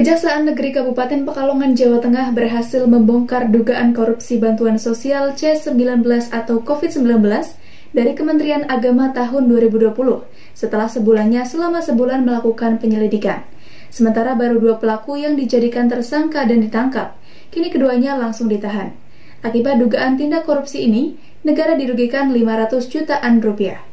Kejaksaan Negeri Kabupaten Pekalongan, Jawa Tengah berhasil membongkar dugaan korupsi bantuan sosial C19 atau COVID-19 dari Kementerian Agama tahun 2020 setelah sebulannya selama sebulan melakukan penyelidikan. Sementara baru dua pelaku yang dijadikan tersangka dan ditangkap, kini keduanya langsung ditahan. Akibat dugaan tindak korupsi ini, negara dirugikan 500 jutaan rupiah.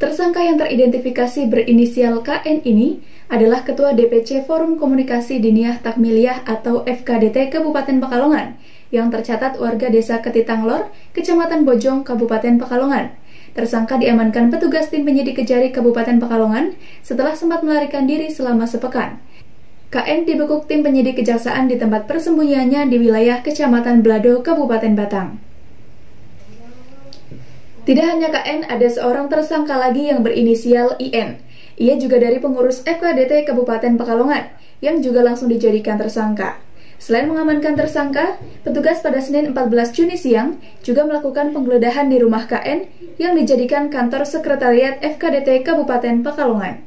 Tersangka yang teridentifikasi berinisial KN ini adalah Ketua DPC Forum Komunikasi Diniyah Takmiliyah atau FKDT Kabupaten Pekalongan yang tercatat warga desa Ketitanglor, Kecamatan Bojong, Kabupaten Pekalongan. Tersangka diamankan petugas tim penyidik kejari Kabupaten Pekalongan setelah sempat melarikan diri selama sepekan. KN dibekuk tim penyidik kejaksaan di tempat persembunyiannya di wilayah Kecamatan Blado, Kabupaten Batang. Tidak hanya KN, ada seorang tersangka lagi yang berinisial IN. Ia juga dari pengurus FKDT Kabupaten Pekalongan, yang juga langsung dijadikan tersangka. Selain mengamankan tersangka, petugas pada Senin 14 Juni siang juga melakukan penggeledahan di rumah KN yang dijadikan kantor sekretariat FKDT Kabupaten Pekalongan.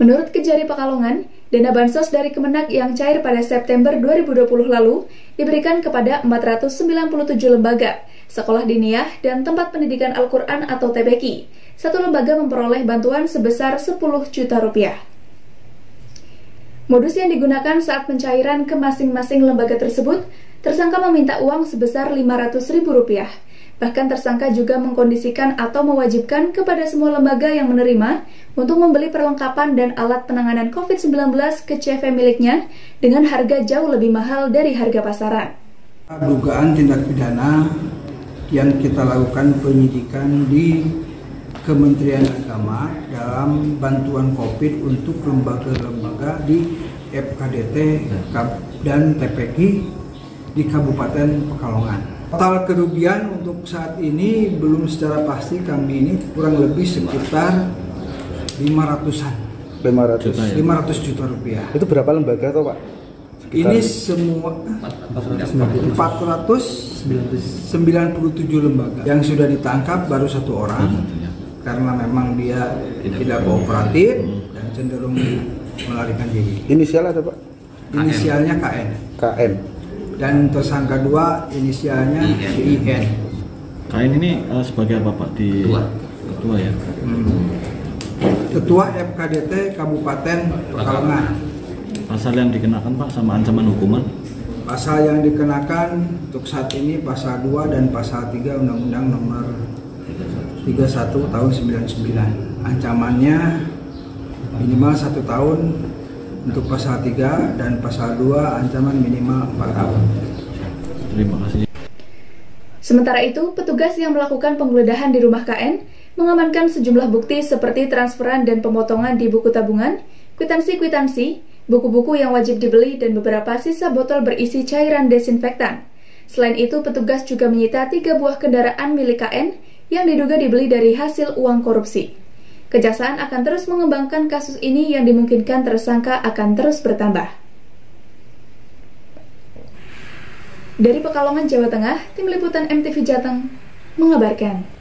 Menurut Kejari Pekalongan, dana bansos dari Kemenak yang cair pada September 2020 lalu diberikan kepada 497 lembaga, sekolah diniyah, dan tempat pendidikan Al-Quran atau TPQ. Satu lembaga memperoleh bantuan sebesar 10 juta rupiah. Modus yang digunakan saat pencairan ke masing-masing lembaga tersebut, tersangka meminta uang sebesar 500 ribu rupiah Bahkan tersangka juga mengkondisikan atau mewajibkan kepada semua lembaga yang menerima untuk membeli perlengkapan dan alat penanganan COVID-19 ke CV miliknya dengan harga jauh lebih mahal dari harga pasaran. Dugaan tindak pidana yang kita lakukan penyidikan di Kementerian Agama dalam bantuan COVID untuk lembaga-lembaga di FKDT dan TPK di Kabupaten Pekalongan. Total kerugian untuk saat ini belum secara pasti kami ini kurang lebih sekitar 500-an. 500 juta, ya? 500 juta rupiah. Itu berapa lembaga toh Pak? Sekitar ini semua 497 lembaga yang sudah ditangkap baru satu orang karena memang dia tidak kooperatif dan cenderung melarikan diri. Inisial apa Pak? Inisialnya KN. KN dan tersangka dua inisialnya IN. Kain ini uh, sebagai apa Pak di ketua, ketua ya? Hmm. Ketua FKDT Kabupaten Pekalongan. Pasal yang dikenakan Pak sama ancaman hukuman? Pasal yang dikenakan untuk saat ini pasal 2 dan pasal 3 Undang-Undang nomor 31 tahun 99. Ancamannya minimal satu tahun untuk pasal 3 dan pasal 2 ancaman minimal 4 tahun. Terima kasih. Sementara itu, petugas yang melakukan penggeledahan di rumah KN mengamankan sejumlah bukti seperti transferan dan pemotongan di buku tabungan, kwitansi-kwitansi, buku-buku yang wajib dibeli, dan beberapa sisa botol berisi cairan desinfektan. Selain itu, petugas juga menyita tiga buah kendaraan milik KN yang diduga dibeli dari hasil uang korupsi. Kejaksaan akan terus mengembangkan kasus ini yang dimungkinkan tersangka akan terus bertambah. Dari Pekalongan, Jawa Tengah, Tim Liputan MTV Jateng mengabarkan.